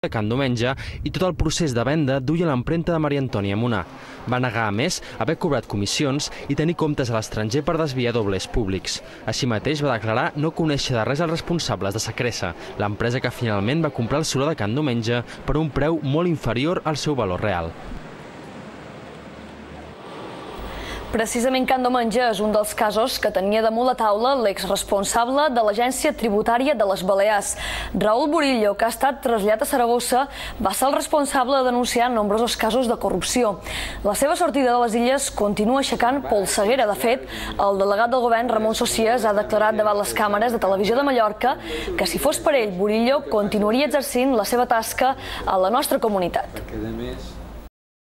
de Can Domenge i tot el procés de venda duia l'empremta de Maria Antònia Monà. Va negar, a més, haver cobrat comissions i tenir comptes a l'estranger per desviar dobles públics. Així mateix va declarar no conèixer de res els responsables de Sacresa, l'empresa que finalment va comprar el solar de Can Domenge per un preu molt inferior al seu valor real. Precisament Can Domenge és un dels casos que tenia damunt la taula l'exresponsable de l'Agència Tributària de les Balears. Raül Burillo, que ha estat traslladat a Saragossa, va ser el responsable de denunciar nombrosos casos de corrupció. La seva sortida de les illes continua aixecant polseguera. De fet, el delegat del govern, Ramon Socies, ha declarat davant les càmeres de Televisió de Mallorca que si fos per ell, Burillo continuaria exercint la seva tasca a la nostra comunitat.